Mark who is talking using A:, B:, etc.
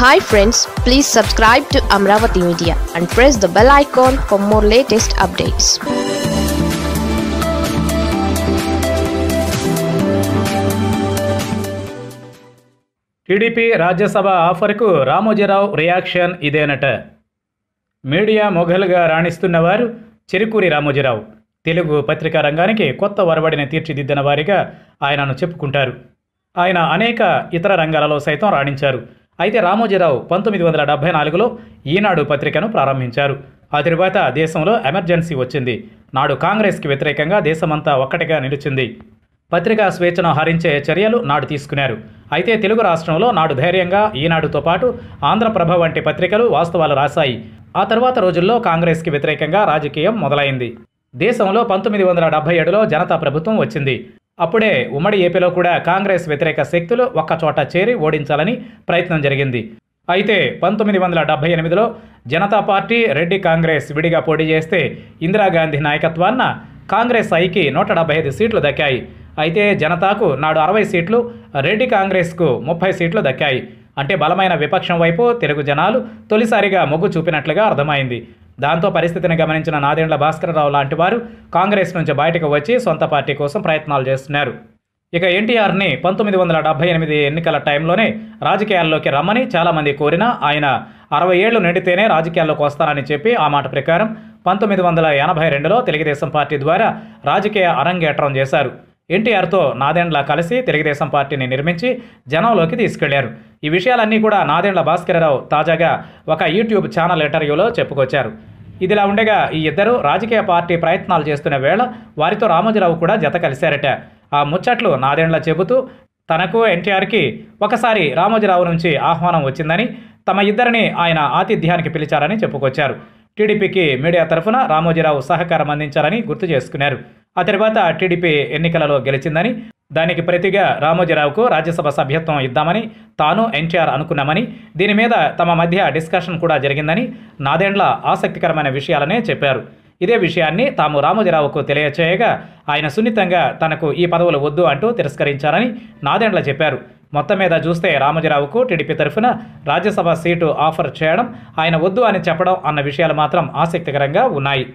A: Hi friends please subscribe to Amaravati media and press the bell icon for more latest updates
B: TDP Rajya Sabha ఆఫర్కు Ramoji Rao reaction ఇదేనట. Media మొఘలుగా రాణిస్తున్నవారు చెరుకూరి రామోజీరావు. తెలుగు పత్రికా రంగానికి కొత్త వరవడిని తీర్చిదిద్దిన వారిగా ఆయనను చెప్పుకుంటారు. ఆయన అనేక ఇతర రంగాలలో సైతం రాణించారు. అయితే రామోజీరావు పంతొమ్మిది వందల డెబ్బై నాలుగులో ఈనాడు పత్రికను ప్రారంభించారు. ఆ తరువాత దేశంలో ఎమర్జెన్సీ వచ్చింది. నాడు కాంగ్రెస్కి వ్యతిరేకంగా దేశమంతా ఒక్కటిగా నిలిచింది. పత్రికా స్వేచ్ఛను హరించే చర్యలు నాడు తీసుకున్నారు. అయితే తెలుగు రాష్ట్రంలో నాడు ధైర్యంగా ఈనాడుతో పాటు ఆంధ్రప్రభ వంటి పత్రికలు వాస్తవాలు రాశాయి. ఆ తర్వాత రోజుల్లో కాంగ్రెస్కి వ్యతిరేకంగా రాజకీయం మొదలైంది. దేశంలో పంతొమ్మిది వందల డెబ్బై ఏడులో జనతా ప్రభుత్వం వచ్చింది. అప్పుడే ఉమ్మడి ఏపీలో కూడా కాంగ్రెస్ వ్యతిరేక శక్తులు ఒక్కచోట చేరి ఓడించాలని ప్రయత్నం జరిగింది. అయితే పంతొమ్మిది వందల డెబ్బై ఎనిమిదిలో జనతా పార్టీ రెడ్డి కాంగ్రెస్ విడిగా పోటీ చేస్తే ఇందిరాగాంధీ నాయకత్వాన్న కాంగ్రెస్ ఐకి నూట డెబ్బై ఐదు సీట్లు దక్కాయి. అయితే జనతాకు నాడు అరవై సీట్లు రెడ్డి కాంగ్రెస్కు ముప్పై సీట్లు దక్కాయి. అంటే బలమైన విపక్షం వైపు తెలుగు జనాలు తొలిసారిగా మొగ్గు చూపినట్లుగా అర్థమైంది. దాంతో పరిస్థితిని గమనించిన నాదేండ్ల భాస్కరరావు లాంటి వారు కాంగ్రెస్ నుంచి బయటకు వచ్చి సొంత పార్టీ కోసం ప్రయత్నాలు చేస్తున్నారు. ఇక ఎన్టీఆర్ని పంతొమ్మిది వందల డెబ్బై ఎనిమిది ఎన్నికల టైంలోనే రాజకీయాల్లోకి రమ్మని చాలామంది కోరినా ఆయన అరవై ఏళ్ళు నిండితేనే రాజకీయాల్లోకి వస్తానని చెప్పి ఆ మాట ప్రకారం పంతొమ్మిది వందల ఎనభై రెండులో తెలుగుదేశం పార్టీ ద్వారా రాజకీయ అరంగేట్రం చేశారు. ఎన్టీఆర్తో నాదెండ్ల కలిసి తెలుగుదేశం పార్టీని నిర్మించి జనంలోకి తీసుకెళ్ళారు. ఈ విషయాలన్నీ కూడా నాదెండ్ల భాస్కరరావు తాజాగా ఒక యూట్యూబ్ ఛానల్ ఇంటర్వ్యూలో చెప్పుకొచ్చారు. ఇదిలా ఉండగా ఈ ఇద్దరు రాజకీయ పార్టీ ప్రయత్నాలు చేస్తున్న వేళ వారితో రామోజీరావు కూడా జత కలిశారట. ఆ ముచ్చట్లు నాదెండ్ల చెబుతూ తనకు ఎన్టీఆర్కి ఒకసారి రామోజీరావు నుంచి ఆహ్వానం వచ్చిందని తమ ఇద్దరిని ఆయన ఆతిథ్యానికి పిలిచారని చెప్పుకొచ్చారు. టీడీపీకి మీడియా తరఫున రామోజీరావు సహకారం అందించారని గుర్తు చేసుకున్నారు. ఆ తర్వాత టీడీపీ ఎన్నికలలో గెలిచిందని దానికి ప్రతిగా రామోజీరావుకు రాజ్యసభ సభ్యత్వం ఇద్దామని తాను ఎన్టీఆర్ అనుకున్నామని దీని మీద తమ మధ్య డిస్కషన్ కూడా జరిగిందని నాదేండ్ల ఆసక్తికరమైన విషయాలనే చెప్పారు. ఇదే విషయాన్ని తాము రామోజీరావుకు తెలియచేయగా ఆయన సున్నితంగా తనకు ఈ పదవులు వద్దు అంటూ తిరస్కరించారని నాదెండ్ల చెప్పారు. మొత్తం మీద చూస్తే రామోజీరావుకు టీడీపీ తరఫున రాజ్యసభ సీటు ఆఫర్ చేయడం ఆయన వద్దు అని చెప్పడం అన్న విషయాలు మాత్రం ఆసక్తికరంగా ఉన్నాయి.